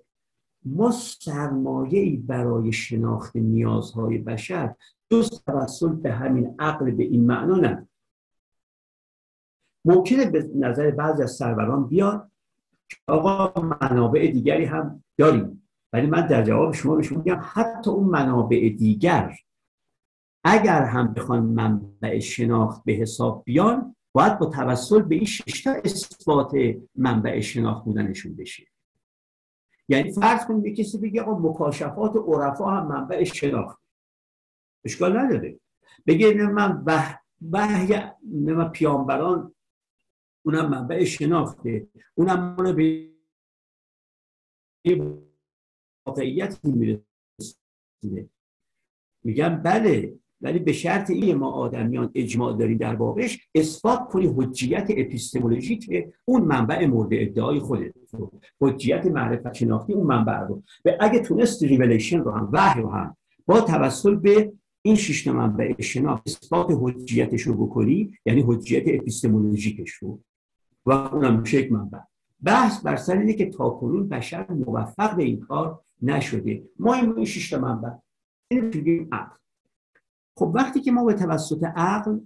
ما سرمایه برای شناخت نیازهای بشر جز توسل به همین عقل به این معنا نه ممکنه به نظر بعضی از سروران بیاد آقا منابع دیگری هم داریم. ولی من در جواب شما به شما میگم حتی اون منابع دیگر اگر هم بخوان منبع شناخت به حساب بیان باید با توسل به این ششتا اثبات منبع شناخت بودنشون بشه. یعنی فرض کنید کسی بگه آقا مکاشفات عرفا هم منبع شناخت. اشکال نداره. بگه من وحی پیامبران اونم منبع شناخته. اونم منو به واقعیت میرسونه. میگم بله ولی به شرط این ما آدمیان اجماع داریم در بابش اثبات کنی حجیت اپیستمولوژیک اون منبع مورد ادعای خودت حجیت معرفت شناختی اون منبع رو. به اگه تونست ریولیشن رو هم وحی رو هم با توسل به این شش منبع شناخت اثبات حجیتش رو بکنی یعنی حجیت اپیستمولوژیکش رو و اونم شد یک منبع. بحث بر سر اینه که تاکنون بشر موفق به این کار نشده. ما این شش منبع. این عقل. خب وقتی که ما به توسط عقل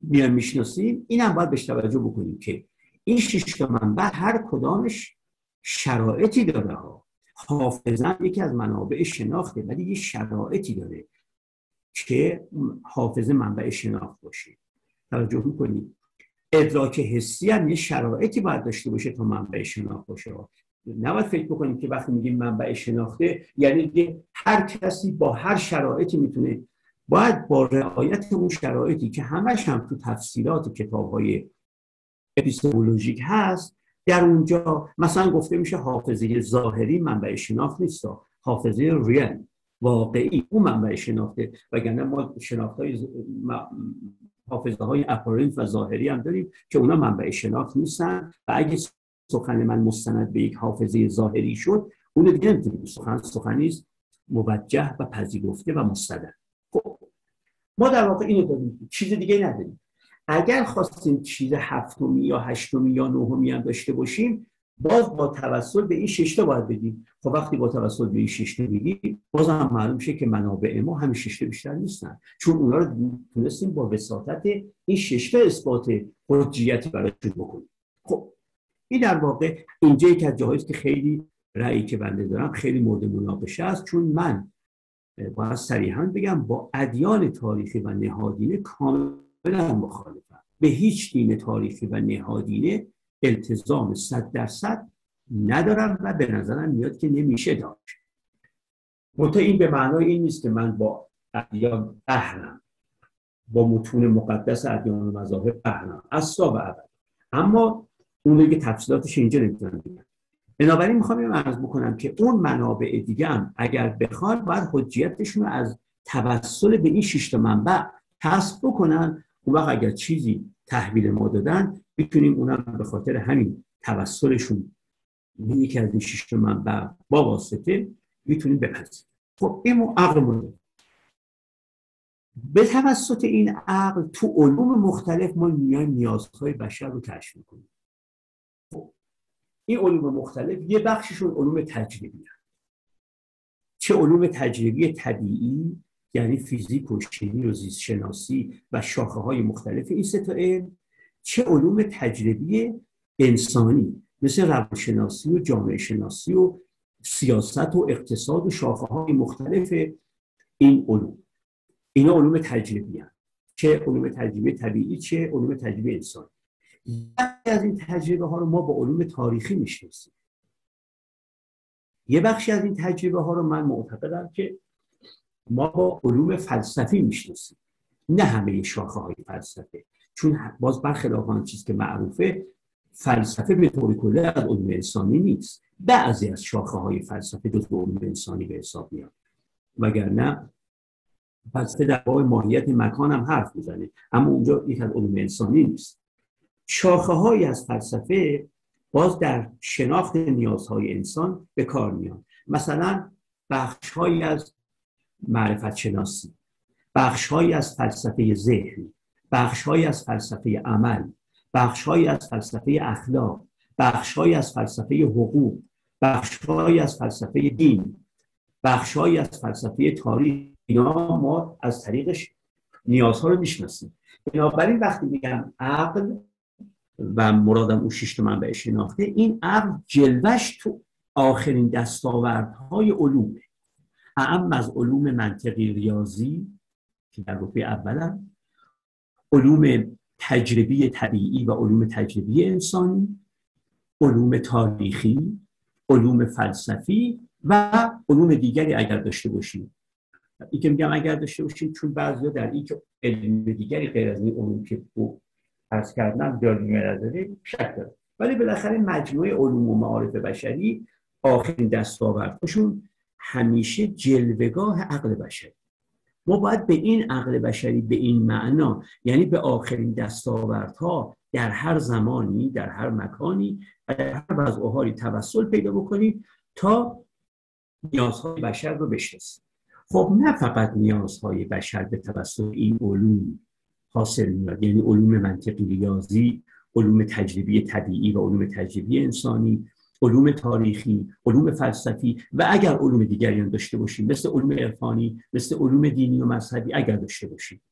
میان می‌شناسیم این هم باید بهش توجه بکنیم که این شش منبع هر کدامش شرایطی داره ها. حافظه یکی از منابع شناخته ولی یه شرایطی داره که حافظه منبع شناخت باشه. توجه می‌کنید ادراک حسی هم یه شرایطی باید داشته باشه تا منبع شناخت باشه نباید فکر بکنیم که وقتی میگیم منبع شناخته یعنی هر کسی با هر شرایطی می‌تونه باید با رعایت اون شرایطی که همش هم تو تفسیرات کتاب های اپیستمولوژیک هست در اونجا مثلا گفته میشه حافظه ظاهری منبع شناخت نیست. حافظه ریل واقعی اون منبع شناخته. وگرنه ما شناخت های حافظه های اپارنت و ظاهری هم داریم که اونا منبع شناخت نیستن و اگه سخن من مستند به یک حافظه ظاهری شد اون دیگه نمی‌تونیم. سخن سخنی موجه و پذیرفته و مستند. خب ما در واقع اینو داریم. چیز دیگه نداریم. اگر خواستیم چیز هفتمی یا هشتمی یا نهمی هم داشته باشیم باز با توسل به این ششتا باید بدیم خب وقتی با توسل به این ششتا بدیم باز هم معلوم شه که منابع ما همین ششتا بیشتر نیستن. چون اونا رو تونستیم با وساطت این ششتا اثبات حجیتی براشون بکنیم. خب این در واقع اینجا یک از جاهایی که خیلی رأیی که بنده دارم خیلی مورد مناقشه است. چون من باید صریحا بگم با ادیان تاریخی و نهادینه کاملا مخالفم. به هیچ دین تاریخی و نهادینه التزام صد درصد ندارم و به نظرم میاد که نمیشه داشت. منتها این به معنای این نیست که من با ادیان بهرم با متون مقدس ادیان و مذاهب بهرم. اصلا و اما اون که تفصیلاتش اینجا نمی‌تونم بگم. بنابراین می‌خوام این عرض بکنم که اون منابع دیگه هم اگر بخواد باید حجیتشون رو از توسل به این شش منبع کسب بکنن. اون وقت اگر چیزی تحویل ما دادن می‌تونیم اونم به خاطر همین توسلشون یکی از این شش منبع با واسطه می‌تونیم بپذیریم. خب این عقل مورد به توسط این عقل تو علوم مختلف ما میایم نیازهای بشر رو کشف می‌کنیم. این علوم مختلف یه بخششون علوم تجربی چه علوم تجربی طبیعی؟ یعنی فیزیک و شیمی و زیست شناسی و شاخه های مختلف این ستا علم چه علوم تجربی انسانی مثل روانشناسی و جامعه شناسی و سیاست و اقتصاد و شاخه های مختلف این علوم. اینا علوم تجربی هست. چه علوم تجربی طبیعی چه علوم تجربی انسانی. یکی از این تجربه ها رو ما با علوم تاریخی می‌شناسیم. یه بخشی از این تجربه ها رو من معتقدم که ما با علوم فلسفی می‌شناسیم. نه همه شاخه های فلسفه. چون باز برخلاف آن چیز که معروفه فلسفه به طور کلی از علوم انسانی نیست. بعضی از شاخه های فلسفه جز علوم انسانی به حساب میاد. وگرنه فلسفه در باب ماهیت مکان هم حرف می‌زنه. اما اونجا یک از علوم انسانی نیست. شاخه های از فلسفه باز در شناخت نیازهای انسان به کار میان. مثلا بخشهایی از معرفت شناسی بخشهایی از فلسفه ذهن بخشهایی از فلسفه عمل بخشهایی از فلسفه اخلاق بخشهایی از فلسفه حقوق بخشهایی از فلسفه دین بخشهایی از فلسفه تاریخ اینا ما از طریقش نیازها رو می‌شناسیم. بنابراین وقتی میگم عقل و مرادم اون شیشت من به شناخته این عقل جلوش تو آخرین دستاوردهای علومه. اعم از علوم منطقی ریاضی که در رتبه اولن علوم تجربی طبیعی و علوم تجربی انسانی علوم تاریخی علوم فلسفی و علوم دیگری اگر داشته باشیم. این که میگم اگر داشته باشیم چون بعضی در این که علم دیگری غیر از این علوم که ارز کردن داریم نظری شک داره ولی بالاخره مجموعه علوم و معارف بشری آخرین دستاوردهاشون همیشه جلوگاه عقل بشری. ما باید به این عقل بشری به این معنا یعنی به آخرین دستاوردها در هر زمانی در هر مکانی در هر وضع حالی توسل پیدا بکنیم تا نیازهای بشر رو بشناسیم. خب نه فقط نیازهای بشر به توسط این علوم حاصل میاد یعنی علوم منطقی ریاضی علوم تجربی طبیعی و علوم تجربی انسانی. علوم تاریخی علوم فلسفی و اگر علوم دیگری هم داشته باشیم مثل علوم عرفانی مثل علوم دینی و مذهبی اگر داشته باشیم.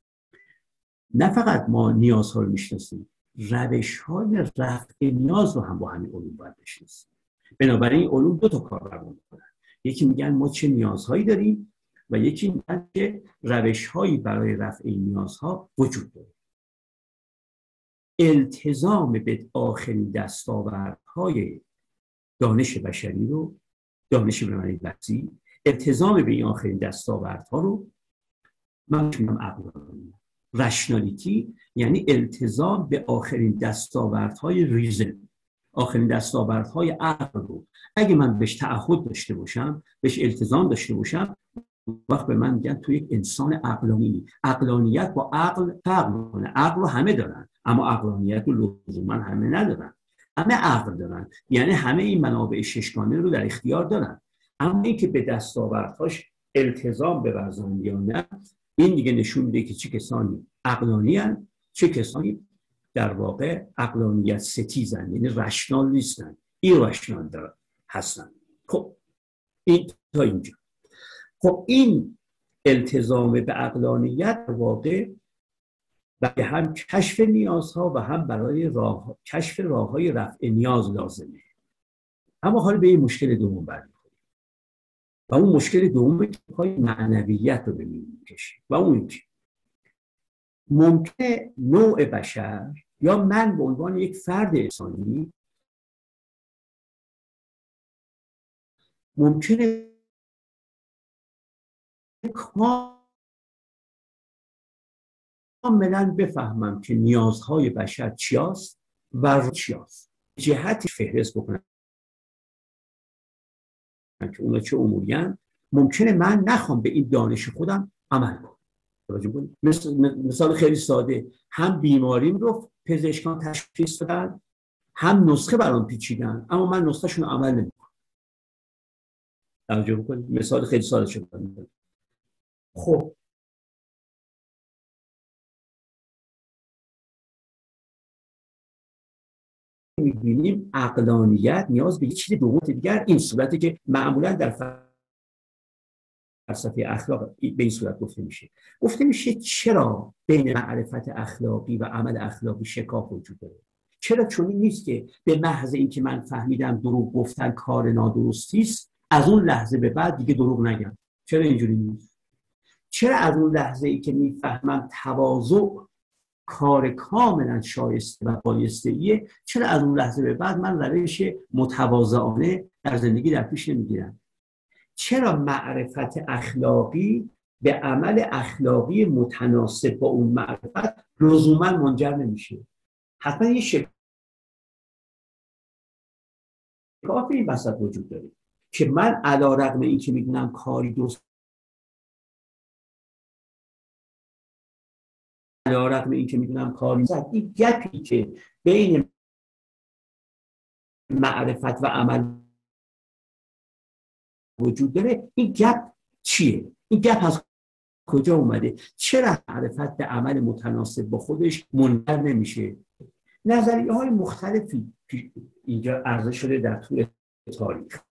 نه فقط ما نیازها رو می‌شناسیم روش های رفع نیاز رو هم با همین علوم باید بشناسیم. بنابراین علوم دو تا کار برمون می‌کنن. یکی میگن ما چه نیازهایی داریم و یکی میگن که روش هایی برای رفع نیازها وجود داره. التزام به آخرین دستاوردهای دانش بشری رو دانش به معنی لفظی التزام به این آخرین دستاوردها رو من میگم عقلانی رشنالیتی یعنی التزام به آخرین دستاوردهای ریزن آخرین دستاوردهای عقل رو. اگه من بهش تعهد داشته باشم بهش التزام داشته باشم وقت به من میگن تو یک انسان عقلانی. عقلانیت با عقل فرق عقل رو همه دارن اما عقلانیت رو لزوما همه ندارن. همه عقل دارن. یعنی همه این منابع ششگانه رو در اختیار دارن. اما اینکه به دستاوردهاش التزام بورزن یا نه این دیگه نشون میده که چه کسانی عقلانی چه کسانی در واقع عقلانیت ستیزن. یعنی رشنال نیستن این رشنال هستن. خب این تا اینجا. خب این التزام به عقلانیت واقع برای هم کشف نیازها و هم برای راه کشف راه های رفع نیاز لازمه. اما حالا به این مشکل دوم برمیخوریم. و اون مشکل دوم های معنویت رو به کشیم و اون که ممکنه نوع بشر یا من به عنوان یک فرد انسانی ممکنه کاملا بفهمم که نیازهای بشر چیاست و چیاست. جهت فهرست بکنم. که اونا چه اموریان ممکنه من نخوام به این دانش خودم عمل کنم. مثال خیلی ساده. هم بیماریم رو پزشکان تشخیص دادن هم نسخه برام پیچیدن اما من نسخهشون رو عمل نمی‌کنم. بکنید. مثال خیلی ساده شد. خب می‌بینیم عقلانیت نیاز به یه چیز دوم دیگر این صورتی که معمولا در فلسفه اخلاق به این صورت گفته میشه. گفته میشه چرا بین معرفت اخلاقی و عمل اخلاقی شکاف وجود داره؟ چرا چون نیست که به محض اینکه من فهمیدم دروغ گفتن کار نادرستی است از اون لحظه به بعد دیگه دروغ نگم؟ چرا اینجوری نیست؟ چرا از اون لحظه ای که می‌فهمم تواضع کار کاملا شایسته و بایسته ایه چرا از اون لحظه به بعد من روش متواضعانه در زندگی در پیش نمی‌گیرم؟ چرا معرفت اخلاقی به عمل اخلاقی متناسب با اون معرفت لزوما منجر نمیشه؟ حتما یه شکاف این وسط وجود داره که من علا رقم این که می‌دونم کاری درست علا رقم این که می‌دونم کاری این گپی که بین معرفت و عمل وجود داره این گپ چیه؟ این گپ از کجا اومده؟ چرا معرفت به عمل متناسب با خودش منجر نمیشه؟ نظریه های مختلفی اینجا عرضه شده در طول تاریخ.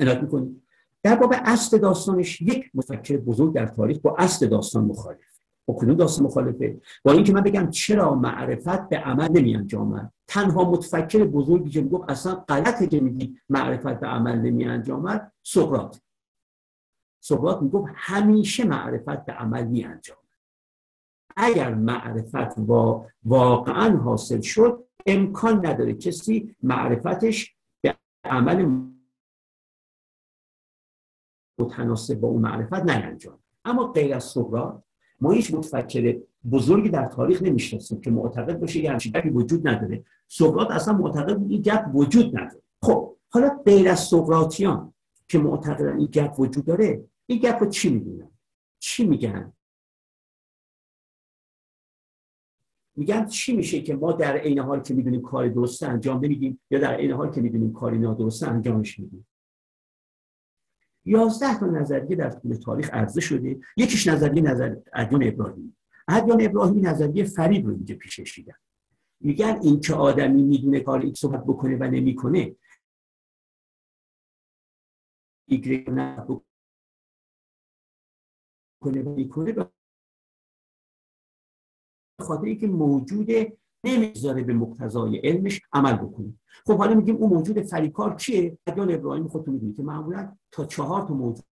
عنایت می‌کنیم در باب اصل داستانش یک مفکر بزرگ در تاریخ با اصل داستان مخالف. با کدوم داستان مخالفه؟ با اینکه من بگم چرا معرفت به عمل نمی انجامد تنها متفکر بزرگی که می‌گفت اصلا غلطه که میگی معرفت به عمل نمی انجامد سقراط. سقراط می‌گفت همیشه معرفت به عمل می انجامد اگر معرفت با واقعا حاصل شد امکان نداره کسی معرفتش به عمل متناسب با اون معرفت نینجام اما غیر از سقراط ما هیچ متفکر بزرگی در تاریخ نمی‌شناسیم که معتقد باشه یه همچین گپی وجود نداره. سقراط اصلا معتقد بود این گپ وجود نداره. خب حالا غیر از سقراطیان که معتقدن این گپ وجود داره این گپ رو چی می‌دونن؟ چی میگن؟ میگن چی میشه که ما در عین حال که می‌دونیم کار درسته انجام نمیدیم یا در عین حال که می‌دونیم کاری نادرسته انجامش میدیم؟ یازده تا نظریه در طول تاریخ عرضه شده. یکیش نظریه نظر ادیان ابراهیمی. ادیان ابراهیمی نظریه فریب رو اینجا پیشش دیدن میگن این که آدمی می‌دونه کار ایک صحبت بکنه و نمی‌کنه ایگره بکنه و می‌کنه خاطر که موجوده نمی‌ذاره به مقتضای علمش عمل بکنه. خب حالا میگیم اون موجود فریکار کیه ادیان ابراهیم خودتون می‌دونید که معمولا تا چهار تا موجود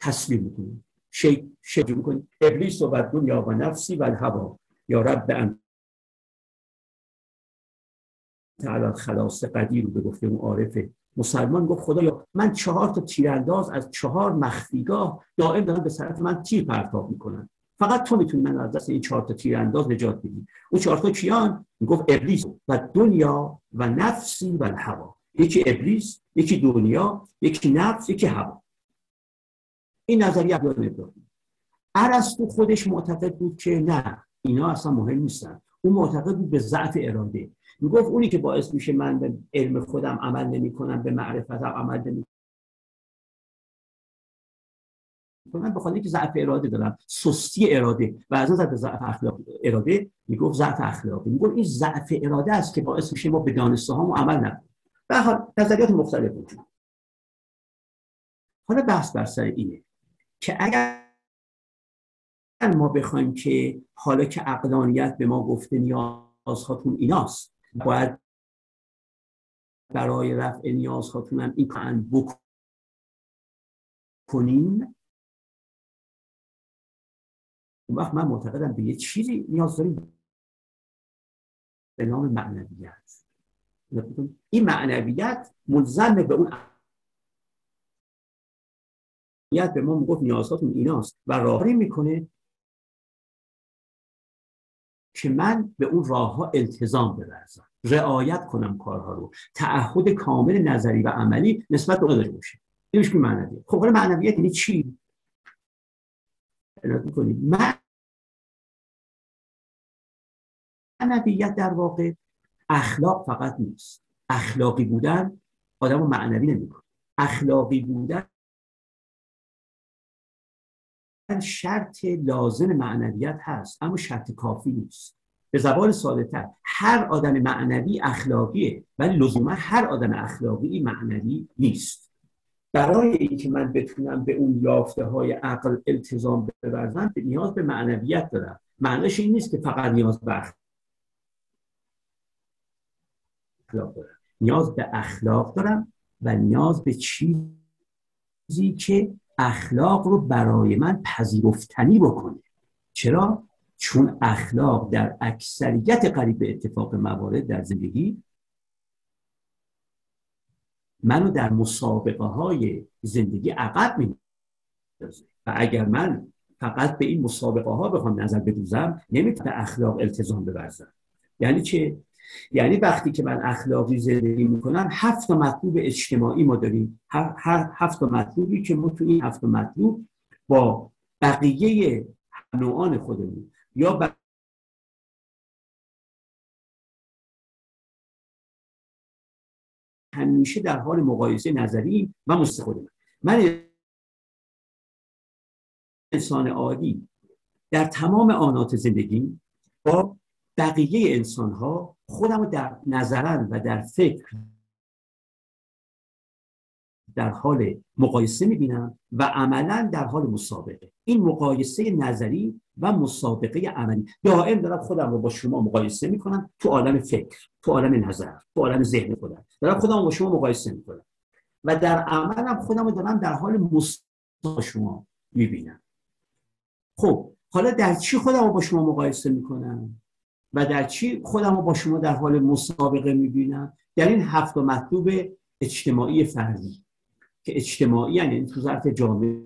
تسلیم می‌کنیم شی شی می‌کنیم ابلیس و دنیا و نفسی و الهوا. یا رب ان تعالی خلاص قدیر رو به گفته اون عارفه مسلمان گفت خدایا من چهار تا تیرانداز از چهار مخفیگاه دائم دارن به طرف من تیر پرتاب می‌کنن. فقط تو می‌تونی من از دست این چهار تا تیرانداز نجات بدی. اون چهار تا کیان؟ می‌گفت ابلیس و دنیا و نفسی و هوا یکی ابلیس یکی دنیا یکی نفس یکی هوا. این نظریه ابیان ابراهیم ارسطو خودش معتقد بود که نه اینا اصلا مهم نیستن. اون معتقد بود به ضعف اراده. می‌گفت اونی که باعث میشه من به علم خودم عمل نمی کنم به معرفتم عمل نمی من به خاطر که ضعف اراده دارم سستی اراده و از نظر ضعف اخلاق اراده می‌گفت ضعف اخلاقی. می‌گفت این ضعف اراده است که باعث میشه ما به دانسته ها عمل نکنیم. به حال نظریات مختلف وجود حالا بحث بر سر اینه که اگر ما بخوایم که حالا که عقلانیت به ما گفته نیازهاتون ایناست باید برای رفع نیازهاتون هم این کارن بکنیم. اون وقت من معتقدم به یه چیزی نیاز داریم به نام معنویت. این معنویت ملزم به اون به ما می‌گفت نیازهاتون ایناست و راهی می‌کنه که من به اون راه ها التزام ببرزم رعایت کنم کارها رو. تعهد کامل نظری و عملی نسبت به داشته باشه اینش که معنویت. خب حالا معنویت یعنی چی؟ معنویت در واقع اخلاق فقط نیست. اخلاقی بودن آدم رو معنوی نمی‌کنه. اخلاقی بودن شرط لازم معنویت هست اما شرط کافی نیست. به زبان ساده تر هر آدم معنوی اخلاقیه ولی لزوما هر آدم اخلاقی معنوی نیست. برای اینکه من بتونم به اون یافته های عقل التزام بورزم به نیاز به معنویت دارم. معنیش این نیست که فقط نیاز به اخلاق دارم. نیاز به اخلاق دارم و نیاز به چیزی که اخلاق رو برای من پذیرفتنی بکنه. چرا؟ چون اخلاق در اکثریت قریب به اتفاق موارد در زندگی منو در مسابقه های زندگی عقب می و اگر من فقط به این مسابقه ها بخوام نظر بدوزم نمی‌تونم اخلاق التزام ببرزم یعنی چه یعنی وقتی که من اخلاقی زندگی می‌کنم هفت مطلوب اجتماعی ما داریم. هر هفت مطلوبی که ما تو این هفت مطلوب با بقیه نوعان خودمون یا ب... همیشه در حال مقایسه نظری و مثل من انسان عادی در تمام آنات زندگی با بقیه انسان ها خودم رو در نظرن و در فکر در حال مقایسه می‌بینم و عملا در حال مسابقه. این مقایسه نظری و مسابقه عملی. دائم دارم خودم رو با شما مقایسه می‌کنم تو عالم فکر تو عالم نظر تو عالم ذهن خودم. دارم خودم با شما مقایسه می‌کنم و در عملم خودم رو دارم در حال مسابقه شما می‌بینم. خب حالا در چی خودم رو با شما مقایسه می‌کنم؟ و در چی خودم رو با شما در حال مسابقه می‌بینم؟ در این هفت مطلوب اجتماعی فردی که اجتماعی یعنی تو ظرف جامعه.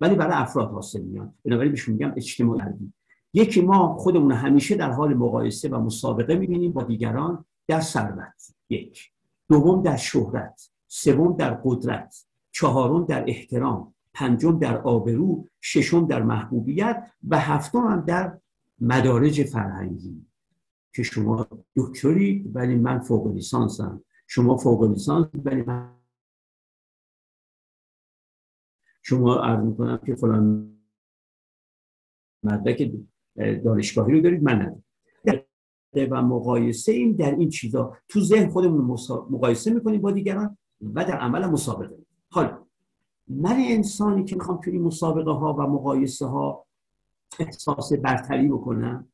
ولی برای افراد حاصل میان بنابراین بهشون میگم اجتماعی فردی. یکی ما خودمون همیشه در حال مقایسه و مسابقه می‌بینیم با دیگران در ثروت. یک. دوم در شهرت. سوم در قدرت. چهارم در احترام. پنجم در آبرو ششم در محبوبیت و هفتم هم در مدارج فرهنگی که شما دکتری ولی من فوق لیسانسم. شما فوق لیسانس ولی من شما عرض می‌کنم که فلان مدرک دانشگاهی رو دارید من ندارم. و مقایسه این در این چیزا تو ذهن خودمون مقایسه می‌کنیم با دیگران و در عمل مسابقه. حالا من انسانی که می‌خوام توی مسابقه ها و مقایسه ها احساس برتری بکنم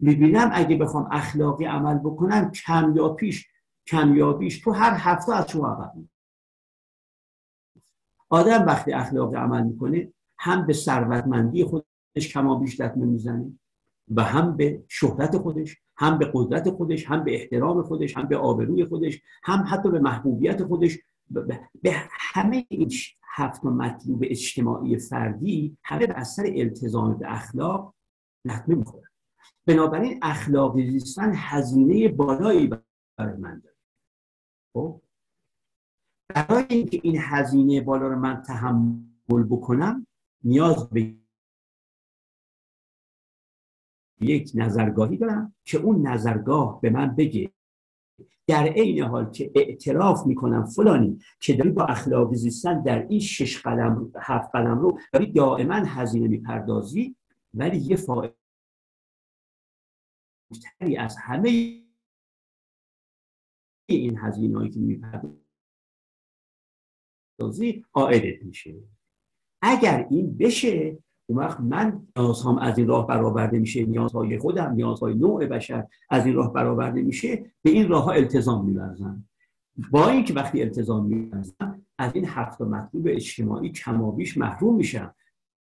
می‌بینم اگه بخوام اخلاقی عمل بکنم کم یا پیش کمیابیش تو هر هفته از شما عقب آدم وقتی اخلاقی عمل می‌کنه هم به ثروتمندی خودش کما بیش لطمه می‌زنه و هم به شهرت خودش هم به قدرت خودش هم به احترام خودش هم به آبروی خودش هم حتی به محبوبیت خودش به همه این هفت مطلوب اجتماعی فردی همه به اثر التزام به اخلاق لطمه می‌خورن. بنابراین اخلاقی زیستن هزینه بالایی برای من داره. خب؟ برای اینکه این هزینه بالا رو من تحمل بکنم نیاز به یک نظرگاهی دارم که اون نظرگاه به من بگه در عین حال که اعتراف می‌کنم فلانی که داری با اخلاقی زیستن در این شش قدم هفت قدم رو داری دائما هزینه می‌پردازی ولی یه فایده از همه این هزینه هایی که می‌پردازی آیدت میشه. اگر این بشه اون وقت من نیازهام از این راه برآورده میشه نیازهای خودم نیازهای نوع بشر از این راه برآورده میشه به این راه ها التزام میورزم. با اینکه وقتی التزام میورزم از این هفت مطلوب اجتماعی کمابیش محروم میشم.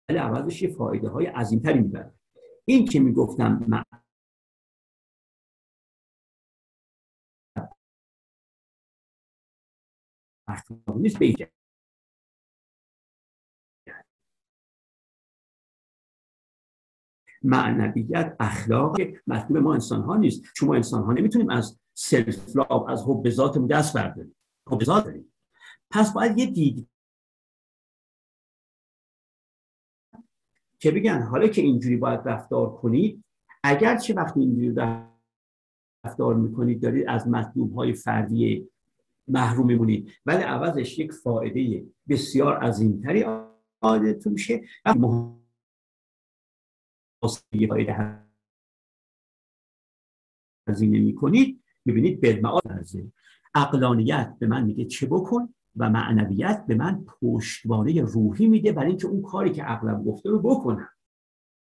ولی عوضش یه فایده های عظیمتری می‌برم این که می‌گفتم نیست به معنویت اخلاق مطلوب ما انسان ها نیست. چون ما انسان ها نمی‌تونیم از سلف لاب از حب ذاتمون دست برداریم. حب ذات داریم. پس باید یه دید که بگن حالا که اینجوری باید رفتار کنید اگر وقتی اینجوری رفتار می‌کنید دارید از مطلوب های فردی محروم میمونید. ولی عوضش یک فایده بسیار عظیمتری آدتون میشه. یه فایده هزینه می‌کنید می‌بینید بالمعاد اقلانیت به من میگه چه بکن و معنویت به من پشتوانه روحی میده برای اینکه اون کاری که عقلم گفته رو بکنم.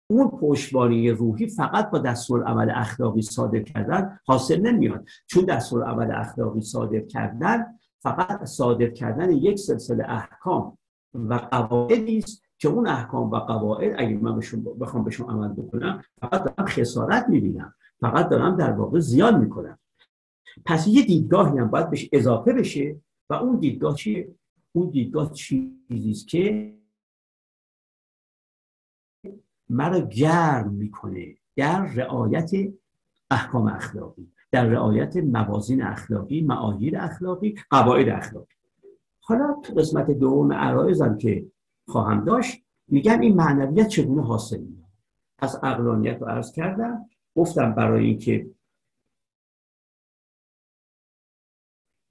اون پشتوانه روحی فقط با دستور عمل اخلاقی صادر کردن حاصل نمیاد. چون دستور عمل اخلاقی صادر کردن فقط صادر کردن یک سلسله احکام و قواعدی است که اون احکام و قواعد اگه من بخوام بهشون عمل بکنم فقط دارم خسارت می‌بینم. فقط دارم در واقع زیان می‌کنم. پس یه دیدگاهی هم باید بهش اضافه بشه و اون دیدگاه چیه؟ اون دیدگاه چیزی است که مرا گرم می‌کنه در رعایت احکام اخلاقی در رعایت موازین اخلاقی معایر اخلاقی قواعد اخلاقی. حالا تو قسمت دوم عرایزم که خواهم داشت. میگم این معنویت چگونه حاصل میاد از اقلانیت رو عرض کردم. گفتم برای اینکه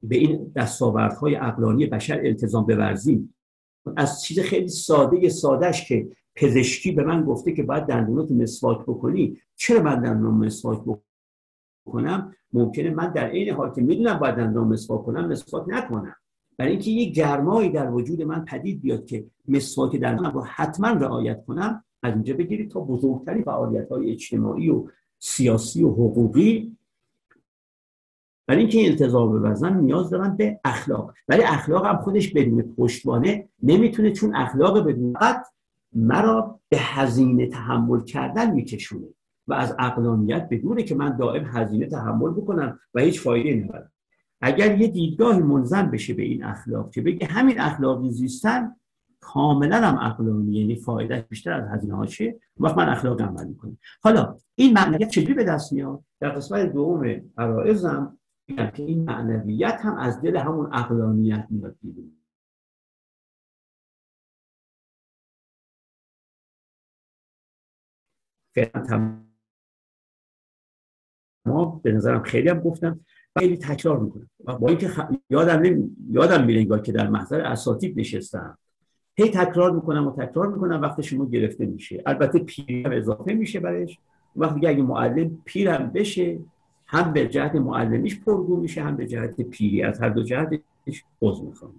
به این دستاوردهای اقلانی بشر التزام بورزیم از چیز خیلی ساده سادهش که پزشکی به من گفته که باید دندونات مسواک بکنی. چرا من دندونم مسواک بکنم؟ ممکنه من در این حال که می‌دونم باید دندونم مسواک کنم مسواک نکنم. برای اینکه یه گرمایی در وجود من پدید بیاد که مسواک دندونم رو حتما رعایت کنم از اینجا بگیرید تا بزرگترین فعالیت های اجتماعی و سیاسی و حقوقی. برای اینکه این التزام بورزن نیاز دارن به اخلاق. ولی اخلاق هم خودش بدون پشتوانه نمی‌تونه چون اخلاق بدون قد مرا به هزینه تحمل کردن میکشونه و از اقلانیت بدونه که من دائم هزینه تحمل بکنم و هیچ فایده نداره اگر یه دیدگاه منظم بشه به این اخلاق که بگه همین اخلاقی زیستن کاملا هم اقلانی یعنی فایده بیشتر از هزینه هاشه وقت من اخلاق عمل می‌کنم. حالا این معنویت چجوری به دست میاد؟ در قسمت دوم عرائزم که این معنویت هم از دل همون اقلانیت میاد بیرون. ما به نظرم خیلی هم گفتم. خیلی تکرار می‌کنم. با اینکه خ... یادم یادم میره که در محضر اساتید نشستم. هی تکرار می‌کنم و تکرار می‌کنم وقت شما گرفته میشه. البته پیر هم اضافه میشه برش وقتی اگه معلم پیرم بشه هم به جهت معلمیش پرگو میشه هم به جهت پیری. از هر دو جهتش عضو می‌خوام.